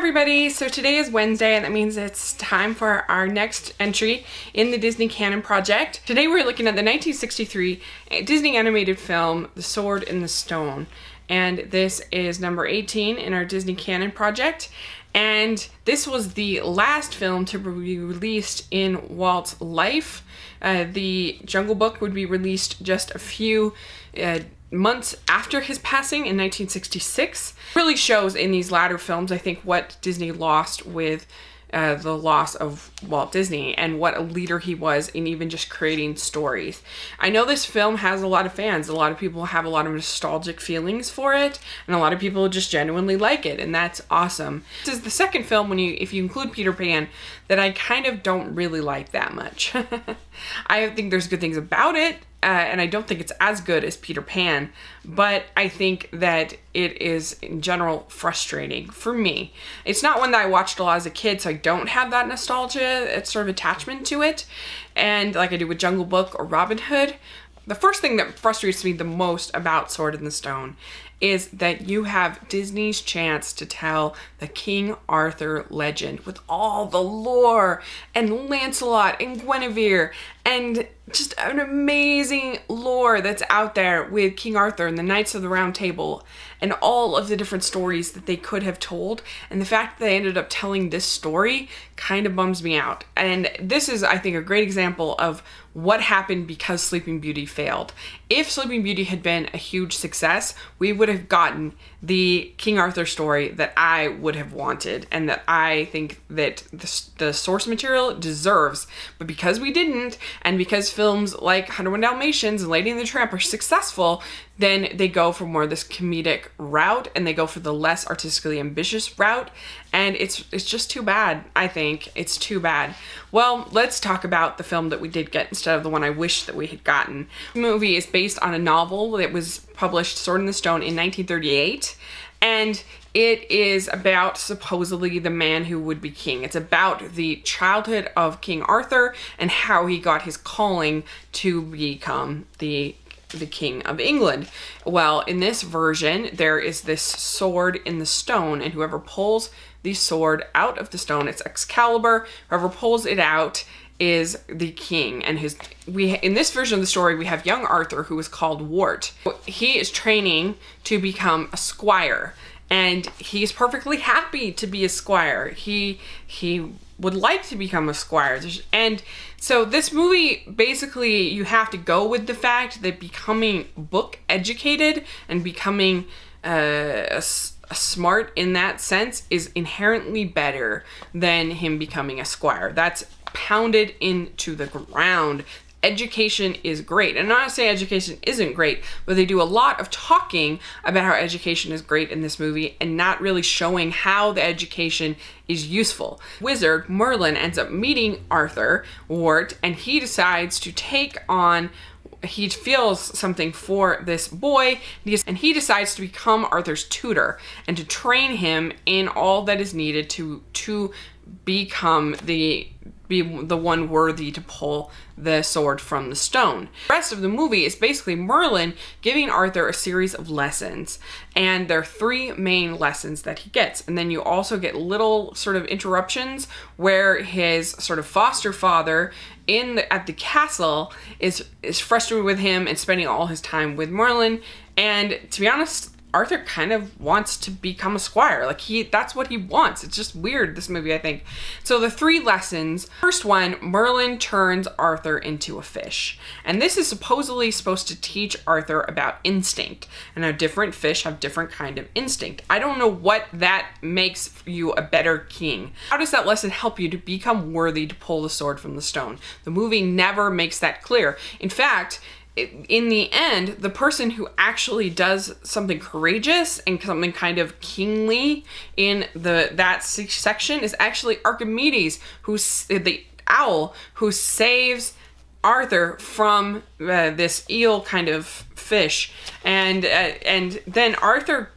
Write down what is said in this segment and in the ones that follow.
everybody. So today is Wednesday and that means it's time for our next entry in the Disney Canon Project. Today we're looking at the 1963 Disney animated film, The Sword in the Stone. And this is number 18 in our Disney Canon Project. And this was the last film to be released in Walt's life. Uh, the Jungle Book would be released just a few uh, months after his passing in 1966 really shows in these latter films i think what disney lost with uh, the loss of Walt Disney and what a leader he was in even just creating stories. I know this film has a lot of fans. A lot of people have a lot of nostalgic feelings for it, and a lot of people just genuinely like it, and that's awesome. This is the second film when you, if you include Peter Pan, that I kind of don't really like that much. I think there's good things about it, uh, and I don't think it's as good as Peter Pan, but I think that it is in general frustrating for me. It's not one that I watched a lot as a kid, so I don't have that nostalgia, it's sort of attachment to it, and like I do with Jungle Book or Robin Hood. The first thing that frustrates me the most about Sword in the Stone is that you have Disney's chance to tell the King Arthur legend with all the lore and Lancelot and Guinevere and just an amazing lore that's out there with King Arthur and the Knights of the Round Table and all of the different stories that they could have told. And the fact that they ended up telling this story kind of bums me out. And this is, I think, a great example of what happened because Sleeping Beauty failed. If Sleeping Beauty had been a huge success, we would have gotten the King Arthur story that I would have wanted and that I think that the, the source material deserves. But because we didn't, and because films like 101 Dalmatians and Lady and the Tramp are successful, then they go for more this comedic route and they go for the less artistically ambitious route and it's it's just too bad i think. It's too bad. Well let's talk about the film that we did get instead of the one i wish that we had gotten. The movie is based on a novel that was published sword in the stone in 1938 and it is about supposedly the man who would be king. It's about the childhood of King Arthur and how he got his calling to become the the King of England. Well, in this version, there is this sword in the stone, and whoever pulls the sword out of the stone, it's Excalibur, whoever pulls it out is the king and his we in this version of the story we have young arthur who is called wart. He is training to become a squire and he's perfectly happy to be a squire. He he would like to become a squire. And so this movie basically you have to go with the fact that becoming book educated and becoming uh, a, smart in that sense is inherently better than him becoming a squire. That's pounded into the ground education is great. And I'm not to say education isn't great, but they do a lot of talking about how education is great in this movie and not really showing how the education is useful. Wizard Merlin ends up meeting Arthur Wart and he decides to take on he feels something for this boy and he decides to become Arthur's tutor and to train him in all that is needed to to become the be the one worthy to pull the sword from the stone. The rest of the movie is basically Merlin giving Arthur a series of lessons, and there are three main lessons that he gets. And then you also get little sort of interruptions where his sort of foster father in the, at the castle is is frustrated with him and spending all his time with Merlin. And to be honest, Arthur kind of wants to become a squire. Like he that's what he wants. It's just weird this movie, I think. So the three lessons. First one, Merlin turns Arthur into a fish. And this is supposedly supposed to teach Arthur about instinct and how different fish have different kind of instinct. I don't know what that makes you a better king. How does that lesson help you to become worthy to pull the sword from the stone? The movie never makes that clear. In fact, in the end, the person who actually does something courageous and something kind of kingly in the that section is actually Archimedes, who's the owl who saves Arthur from uh, this eel kind of fish, and uh, and then Arthur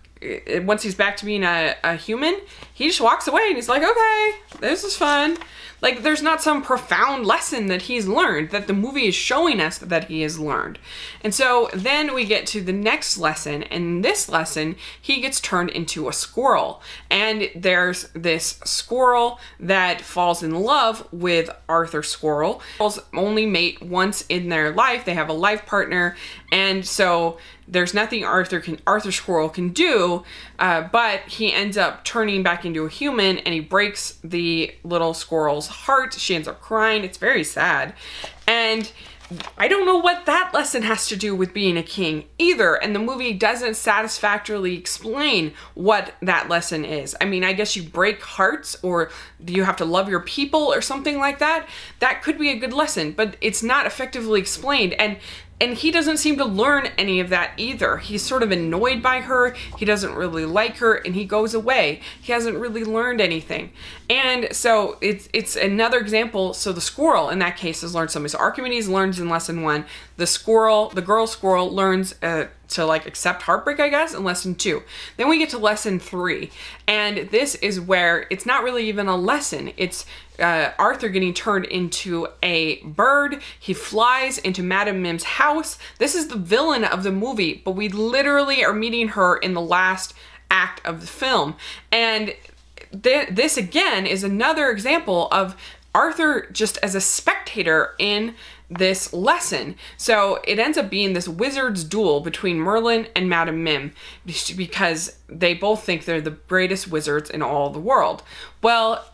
once he's back to being a, a human, he just walks away and he's like, okay, this is fun. Like there's not some profound lesson that he's learned that the movie is showing us that he has learned. And so then we get to the next lesson. And this lesson, he gets turned into a squirrel. And there's this squirrel that falls in love with Arthur Squirrel. Squirrels only mate once in their life. They have a life partner. And so there's nothing Arthur can Arthur Squirrel can do, uh, but he ends up turning back into a human and he breaks the little squirrel's heart. She ends up crying. It's very sad. And I don't know what that lesson has to do with being a king either, and the movie doesn't satisfactorily explain what that lesson is. I mean, I guess you break hearts or do you have to love your people or something like that. That could be a good lesson, but it's not effectively explained. And and he doesn't seem to learn any of that either. He's sort of annoyed by her, he doesn't really like her, and he goes away. He hasn't really learned anything. And so it's it's another example. So the squirrel in that case has learned something. So Archimedes learns in lesson one. The squirrel, the girl squirrel learns uh, to like accept heartbreak, I guess, in lesson two. Then we get to lesson three. And this is where it's not really even a lesson. It's uh, Arthur getting turned into a bird. He flies into Madame Mim's house. This is the villain of the movie, but we literally are meeting her in the last act of the film. And th- this again is another example of Arthur just as a spectator in this lesson. So it ends up being this wizard's duel between Merlin and Madame Mim because they both think they're the greatest wizards in all the world. Well,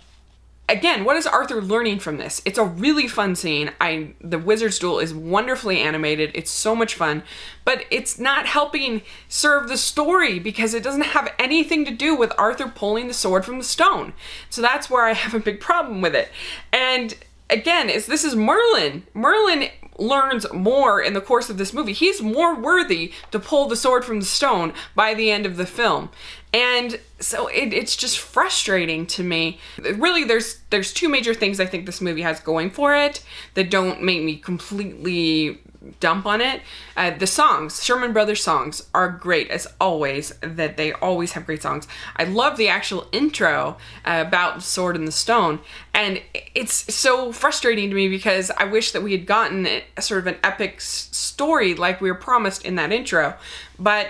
again, what is Arthur learning from this? It's a really fun scene. I the wizard's duel is wonderfully animated. It's so much fun, but it's not helping serve the story because it doesn't have anything to do with Arthur pulling the sword from the stone. So that's where I have a big problem with it. And again, is this is Merlin. Merlin learns more in the course of this movie. He's more worthy to pull the sword from the stone by the end of the film. And so it, it's just frustrating to me. Really, there's there's two major things I think this movie has going for it that don't make me completely dump on it. Uh, the songs, Sherman Brothers songs, are great as always. That they always have great songs. I love the actual intro uh, about sword and the stone, and it's so frustrating to me because I wish that we had gotten a, sort of an epic story like we were promised in that intro, but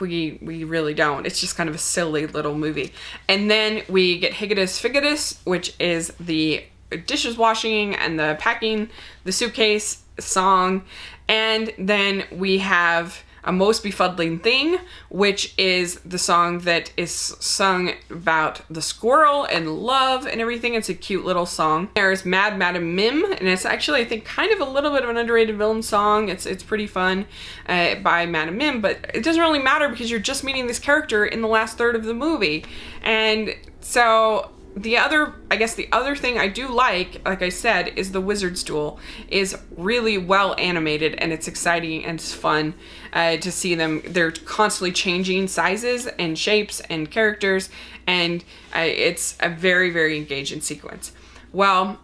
we we really don't. It's just kind of a silly little movie. And then we get Higitus Figitus, which is the dishes washing and the packing the suitcase song. And then we have a most befuddling thing, which is the song that is sung about the squirrel and love and everything. It's a cute little song. There's Mad Madam Mim, and it's actually I think kind of a little bit of an underrated villain song. It's it's pretty fun uh, by Madam Mim, but it doesn't really matter because you're just meeting this character in the last third of the movie, and so the other i guess the other thing i do like like i said is the wizard's duel is really well animated and it's exciting and it's fun uh, to see them they're constantly changing sizes and shapes and characters and uh, it's a very very engaging sequence. Well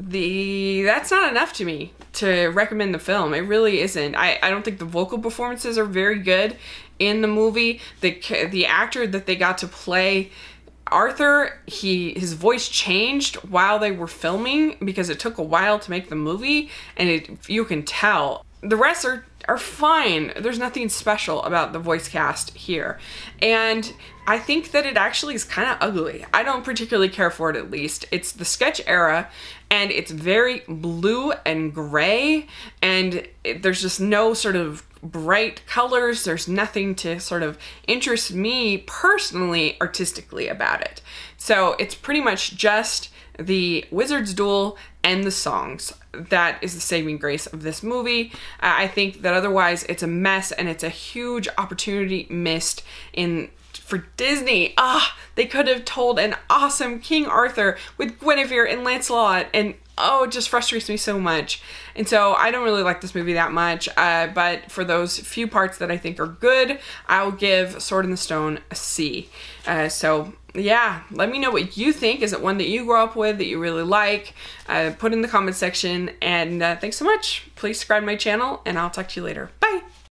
the that's not enough to me to recommend the film. It really isn't. I, I don't think the vocal performances are very good in the movie. The the actor that they got to play Arthur, he his voice changed while they were filming because it took a while to make the movie, and it, you can tell. The rest are are fine. There's nothing special about the voice cast here, and I think that it actually is kind of ugly. I don't particularly care for it. At least it's the sketch era, and it's very blue and gray, and it, there's just no sort of bright colors. There's nothing to sort of interest me personally artistically about it. So it's pretty much just the Wizard's Duel and the songs. That is the saving grace of this movie. Uh, I think that otherwise it's a mess and it's a huge opportunity missed in for Disney. Ah, they could have told an awesome King Arthur with Guinevere and Lancelot and oh, it just frustrates me so much. And so I don't really like this movie that much, uh, but for those few parts that I think are good, I'll give Sword in the Stone a C. Uh, so yeah, let me know what you think. Is it one that you grew up with that you really like? Uh, put in the comment section. And uh, thanks so much. Please subscribe my channel, and I'll talk to you later. Bye.